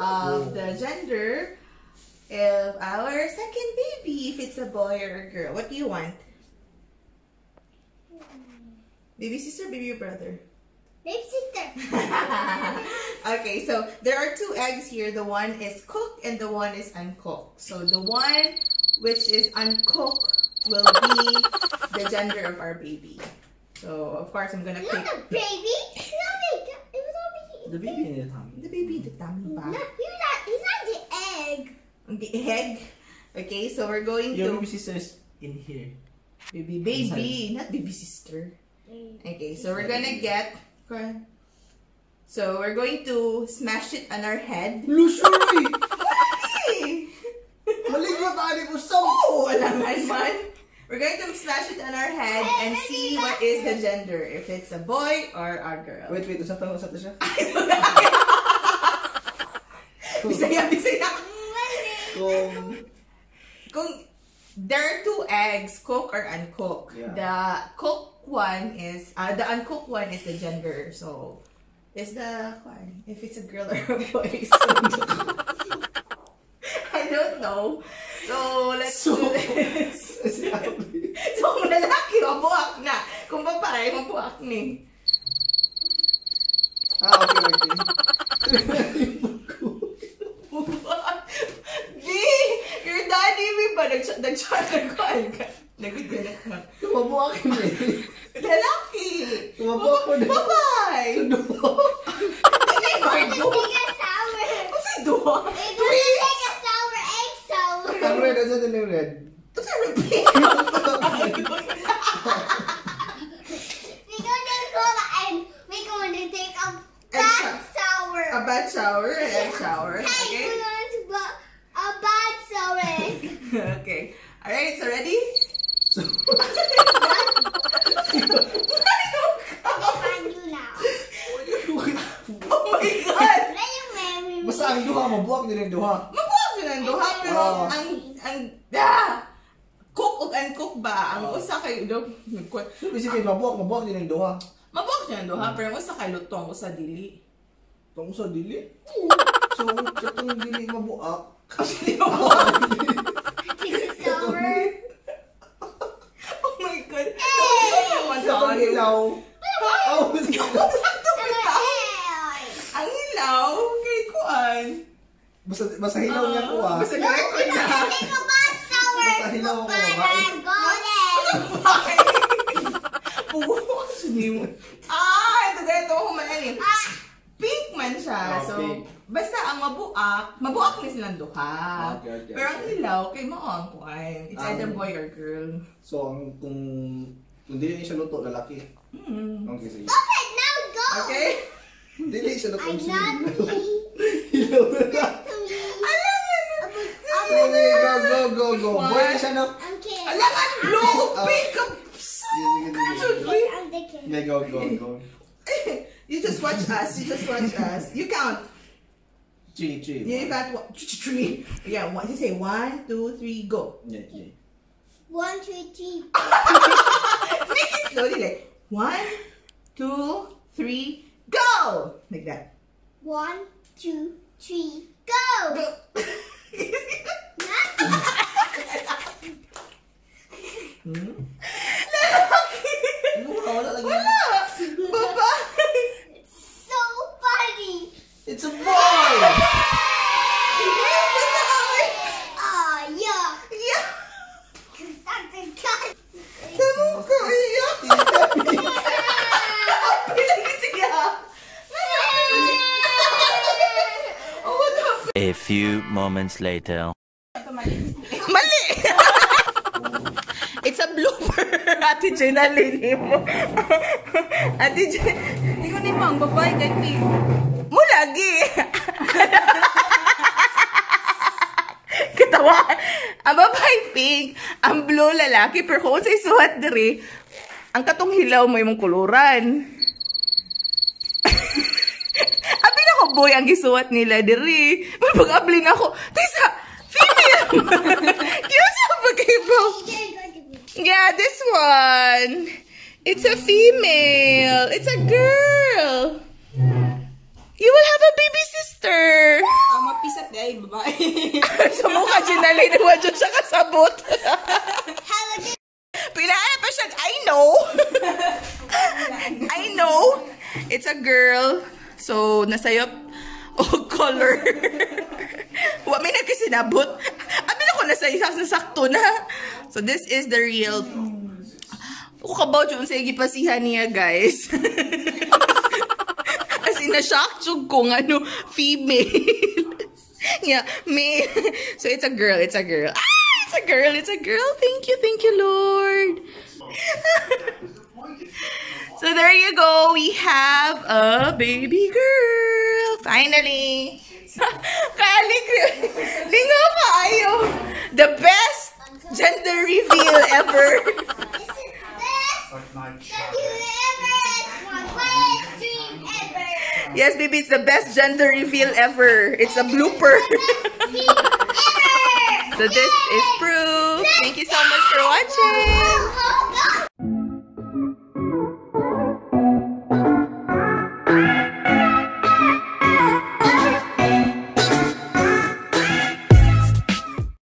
of the gender of our second baby, if it's a boy or a girl. What do you want? Baby sister, baby brother? Baby sister. okay, so there are two eggs here. The one is cooked and the one is uncooked. So the one which is uncooked will be the gender of our baby. So of course I'm gonna Not pick a baby. The baby in the tummy. the baby, the tummy No, pa. he's not. He's not the egg. The egg. Okay, so we're going Your to baby sister is in here. baby, baby, not baby sister. Okay, so we're gonna get. Go ahead. So we're going to smash it on our head. Luxury! Hey! Maligwa tayo ko sa... Oh, wala man man. We're going to smash it on our head and see what is the gender. If it's a boy or a girl. Wait, wait. Usa to, usa to siya. Bisaya, bisaya. Kung... Kung there are two eggs, cooked or uncooked. Yeah. The cooked one is uh, the uncooked one is the gender. So is the one if it's a girl or a boy. So, I don't know. Ah, okay, okay. Di! Your daddy, may ba? Nag- Nag-chat na ko. Nag-ganak ka. Tumabuha ka na eh. Lalaki! Tumabuha ko na. Ano sa duwa? We're gonna take a sour egg sour. Ang red, asa din yung red? Ano sa repeat? We're gonna go and we're gonna take a Egg bad sho- sour. A bad shower, an egg shower. Hey, Okay? we're gonna do ba- a bad sour egg. okay. Alright, so ready? So. Oh my God! Basta ang duha, mabuhak din yung duha. Mabuhat yun ang duha, pero Oo. ang, ang, ah! Cook o uncook ba? Ang Oo. usa kay, do, So, basically, mabuhak, mabuhak din yung duha. mabuhat yun ang duha, pero ang usa kay lutong, usa dili. Itong sa dili. So, itong dili mabuhak. Kasi mabuhat. Take a sour. Oh my God! Hey! Naman Itong tayo. Ilaw. Oh, Sakto ba! Ang hilaw, kay Kuan. basta, basta hilaw niya ko ah. Basta record we're na. Basta hilaw ako, babae. Buwas mo. Ah, ito ganito ako man ani. Ah, Pink man siya. Ah, so, basta ang mabuak, mabuak ni silang duha. Okay, Pero ang hilaw, kay mao ang kuan. It's Ang- either boy or girl. So, ang, kung dili siya luto, lalaki. Hmm. Okay, sige. okay, now go. Okay? Dili siya luto. I'm not me. Hilaw na na. To me. Alam mo. Okay, go, go, go, go. Boy siya, no? I'm the kid. Yeah, go, go, go. You just watch us. You just watch us. You count. Three, three. You count one, three. Yeah, one. You say one, two, three, go. Yeah, yeah. One, two, three. Make it slowly, like one, two, three, go! Like that. One, two, three, go. Go. hmm? Wala. Wala! So funny. It's a boy! A few moments later. Mali! It's a blooper. Ate Jen, nalini mo. Ate Jen, hindi ko ni mang babae kay Pink. Mo lagi. Katawa. Ang babae Pink, ang blue lalaki, pero kung sa isuhat diri, ang katong hilaw mo yung kuluran. Abi na ko boy ang gisuwat nila diri. Mapag-ablin ako. Tisa, female. Cute sa pag-ibaw. Yeah, this one. It's a female. It's a girl. You will have a baby sister. Ang mapisat guys. sa mukha, ginalay na wadyo siya kasabot. Have a good Pinaan pa siya, I know. I know. It's a girl. So, nasayop color. Wa may nagkasinabot. Abi na ko nasa isa sakto na. So, this is the real Ako kabaw yung sa gipasihan niya, guys. As in, na-shock ko nga, ano, female. yeah, male. So, it's a girl, it's a girl. Ah, it's a girl, it's a girl. Thank you, thank you, Lord. so, there you go. We have a baby girl. Finally. Kalig. Lingaw pa ayo. The best gender reveal ever. Yes, baby, it's the best gender reveal ever. It's a blooper. So this is proof. Thank you so much for watching.